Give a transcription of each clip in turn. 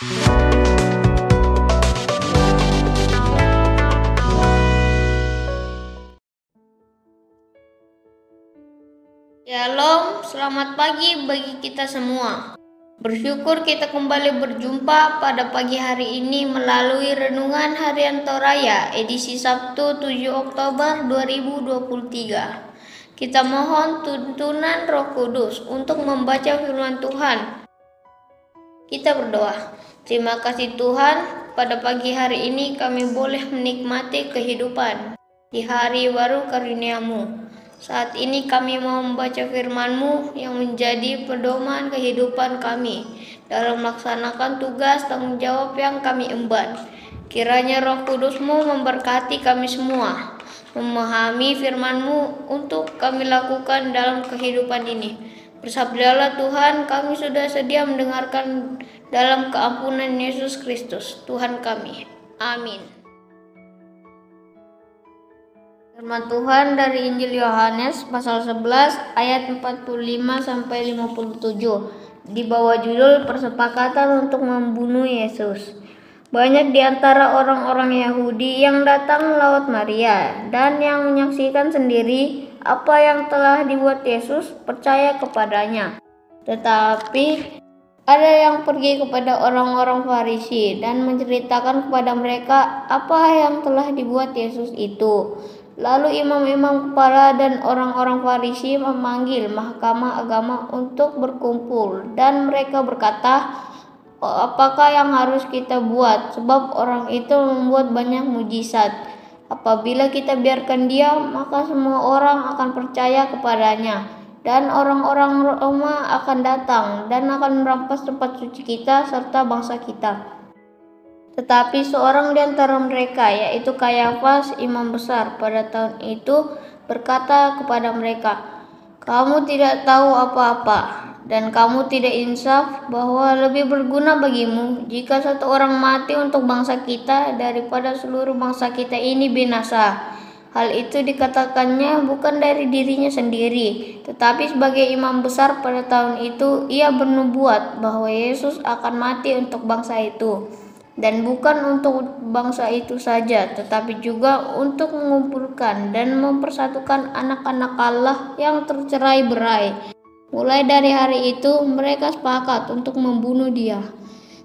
Shalom, selamat pagi bagi kita semua. Bersyukur kita kembali berjumpa pada pagi hari ini melalui Renungan Harian Toraya edisi Sabtu 7 Oktober 2023. Kita mohon tuntunan Roh Kudus untuk membaca firman Tuhan. Kita berdoa. Terima kasih Tuhan, pada pagi hari ini kami boleh menikmati kehidupan di hari baru karuniamu. Saat ini kami mau membaca firman-Mu yang menjadi pedoman kehidupan kami dalam melaksanakan tugas tanggung jawab yang kami emban. Kiranya roh kudus-Mu memberkati kami semua, memahami firman-Mu untuk kami lakukan dalam kehidupan ini. Bersabdalah Tuhan, kami sudah sedia mendengarkan dalam keampunan Yesus Kristus, Tuhan kami. Amin. Firman Tuhan dari Injil Yohanes pasal 11 ayat 45 sampai 57 di bawah judul persepakatan untuk membunuh Yesus. Banyak di antara orang-orang Yahudi yang datang melawat Maria dan yang menyaksikan sendiri apa yang telah dibuat Yesus percaya kepadanya. Tetapi ada yang pergi kepada orang-orang Farisi dan menceritakan kepada mereka apa yang telah dibuat Yesus itu. Lalu imam-imam kepala dan orang-orang Farisi memanggil mahkamah agama untuk berkumpul dan mereka berkata, "Apakah yang harus kita buat? Sebab orang itu membuat banyak mujizat. Apabila kita biarkan dia, maka semua orang akan percaya kepadanya." Dan orang-orang Roma akan datang dan akan merampas tempat suci kita serta bangsa kita. Tetapi seorang di antara mereka, yaitu Kayafas, imam besar pada tahun itu, berkata kepada mereka, "Kamu tidak tahu apa-apa, dan kamu tidak insaf bahwa lebih berguna bagimu jika satu orang mati untuk bangsa kita daripada seluruh bangsa kita ini binasa." Hal itu dikatakannya bukan dari dirinya sendiri, tetapi sebagai imam besar pada tahun itu ia bernubuat bahwa Yesus akan mati untuk bangsa itu dan bukan untuk bangsa itu saja, tetapi juga untuk mengumpulkan dan mempersatukan anak-anak Allah yang tercerai berai. Mulai dari hari itu, mereka sepakat untuk membunuh Dia.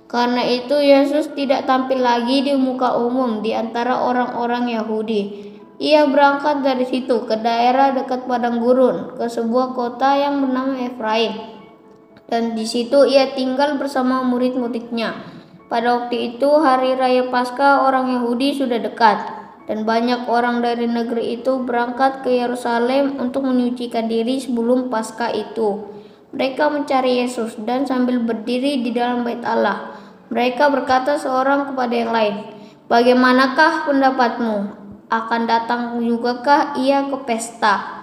Karena itu, Yesus tidak tampil lagi di muka umum di antara orang-orang Yahudi. Ia berangkat dari situ ke daerah dekat padang gurun, ke sebuah kota yang bernama Efraim. Dan di situ ia tinggal bersama murid-muridnya. Pada waktu itu hari raya Paskah orang Yahudi sudah dekat dan banyak orang dari negeri itu berangkat ke Yerusalem untuk menyucikan diri sebelum Paskah itu. Mereka mencari Yesus dan sambil berdiri di dalam bait Allah, mereka berkata seorang kepada yang lain, "Bagaimanakah pendapatmu? Akan datang jugakah ia ke pesta?"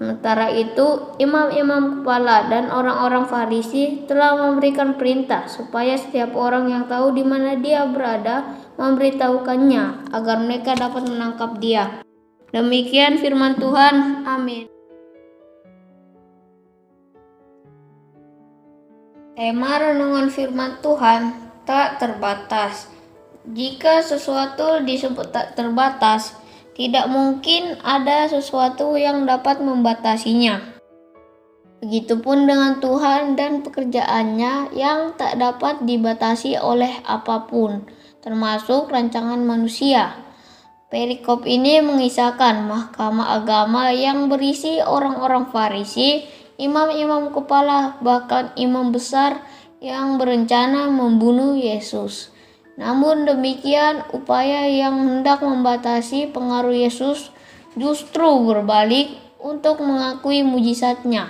Sementara itu, imam-imam kepala dan orang-orang Farisi telah memberikan perintah supaya setiap orang yang tahu di mana dia berada memberitahukannya agar mereka dapat menangkap dia. Demikian firman Tuhan. Amin. Tema renungan firman Tuhan tak terbatas. Jika sesuatu disebut tak terbatas, tidak mungkin ada sesuatu yang dapat membatasinya. Begitupun dengan Tuhan dan pekerjaannya yang tak dapat dibatasi oleh apa pun, termasuk rancangan manusia. Perikop ini mengisahkan mahkamah agama yang berisi orang-orang Farisi, imam-imam kepala, bahkan imam besar yang berencana membunuh Yesus. Namun demikian, upaya yang hendak membatasi pengaruh Yesus justru berbalik untuk mengakui mujizatnya.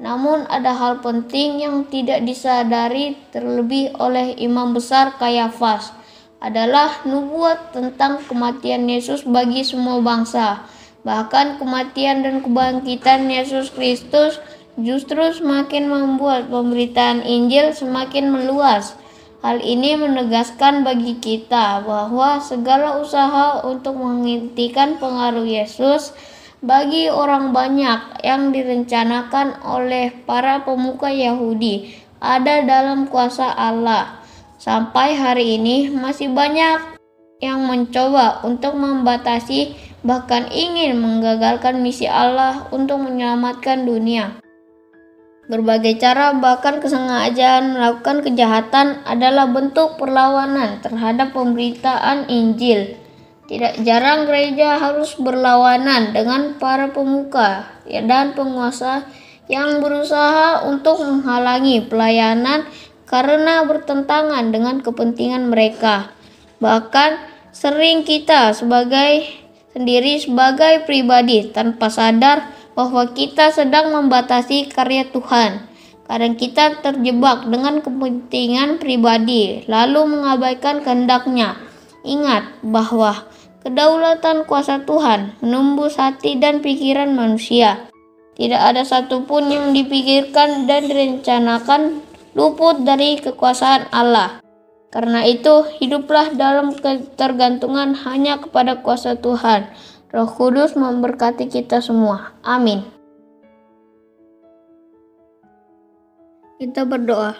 Namun ada hal penting yang tidak disadari terlebih oleh imam besar Kayafas adalah nubuat tentang kematian Yesus bagi semua bangsa. Bahkan kematian dan kebangkitan Yesus Kristus justru semakin membuat pemberitaan Injil semakin meluas Hal ini menegaskan bagi kita bahwa segala usaha untuk menghentikan pengaruh Yesus bagi orang banyak yang direncanakan oleh para pemuka Yahudi ada dalam kuasa Allah. Sampai hari ini masih banyak yang mencoba untuk membatasi bahkan ingin menggagalkan misi Allah untuk menyelamatkan dunia. Berbagai cara bahkan kesengajaan melakukan kejahatan adalah bentuk perlawanan terhadap pemberitaan Injil. Tidak jarang gereja harus berlawanan dengan para pemuka ya, dan penguasa yang berusaha untuk menghalangi pelayanan karena bertentangan dengan kepentingan mereka. Bahkan sering kita sebagai sendiri sebagai pribadi tanpa sadar bahwa kita sedang membatasi karya Tuhan. Kadang kita terjebak dengan kepentingan pribadi, lalu mengabaikan kehendaknya. Ingat bahwa kedaulatan kuasa Tuhan menembus hati dan pikiran manusia. Tidak ada satupun yang dipikirkan dan direncanakan luput dari kekuasaan Allah. Karena itu, hiduplah dalam ketergantungan hanya kepada kuasa Tuhan Roh Kudus memberkati kita semua. Amin. Kita berdoa.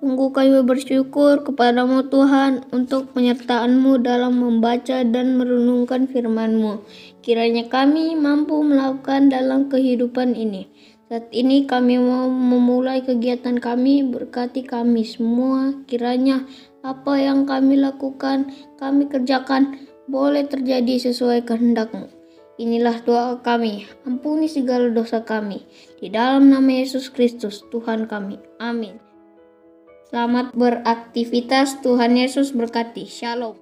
Sungguh kami bersyukur kepadamu Tuhan untuk penyertaanmu dalam membaca dan merenungkan firmanmu. Kiranya kami mampu melakukan dalam kehidupan ini. Saat ini kami mau memulai kegiatan kami, berkati kami semua. Kiranya apa yang kami lakukan, kami kerjakan boleh terjadi sesuai kehendakmu. Inilah doa kami, ampuni segala dosa kami. Di dalam nama Yesus Kristus, Tuhan kami. Amin. Selamat beraktivitas, Tuhan Yesus berkati. Shalom.